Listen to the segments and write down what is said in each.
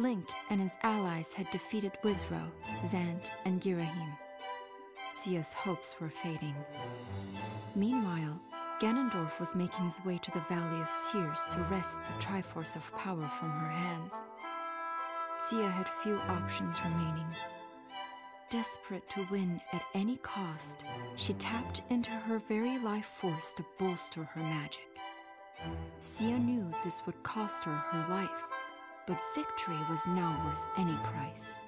Link and his allies had defeated Wizzro, Zant, and Ghirahim. Cya's hopes were fading. Meanwhile, Ganondorf was making his way to the Valley of Seers to wrest the Triforce of Power from her hands. Cya had few options remaining. Desperate to win at any cost, she tapped into her very life force to bolster her magic. Cya knew this would cost her her life, but victory was now worth any price.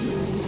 you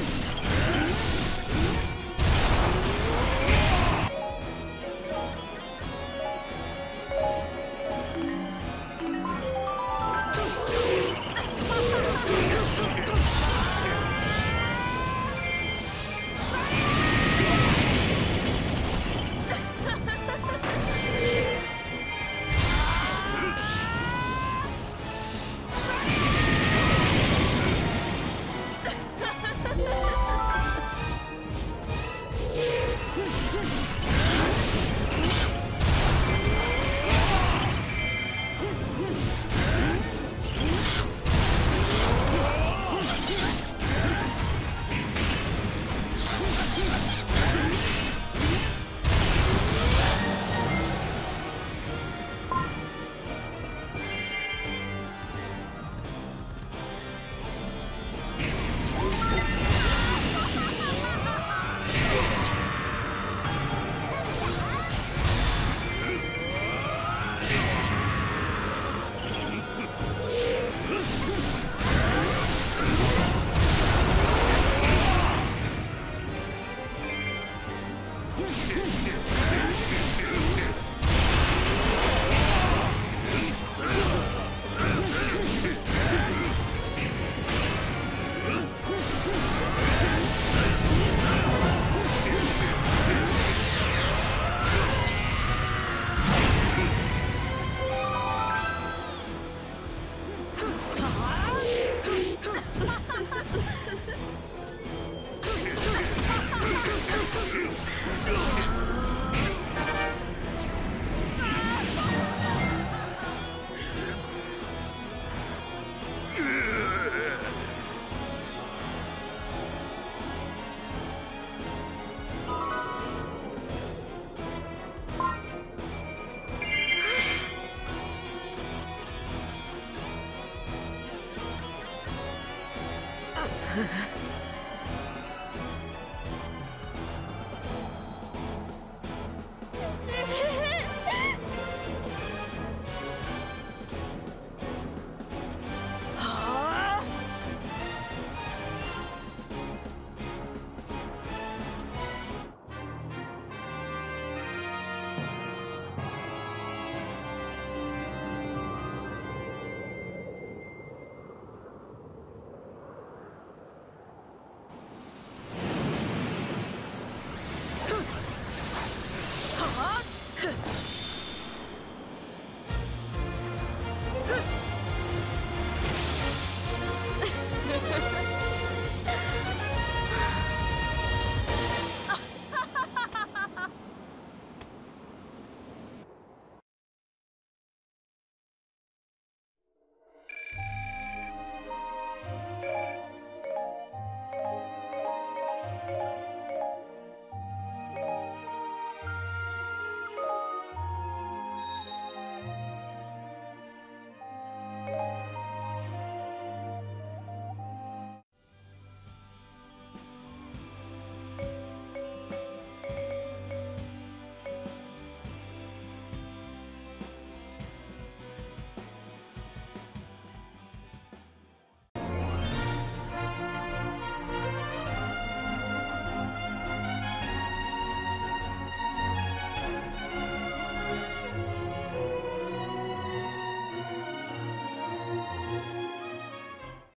Hmm.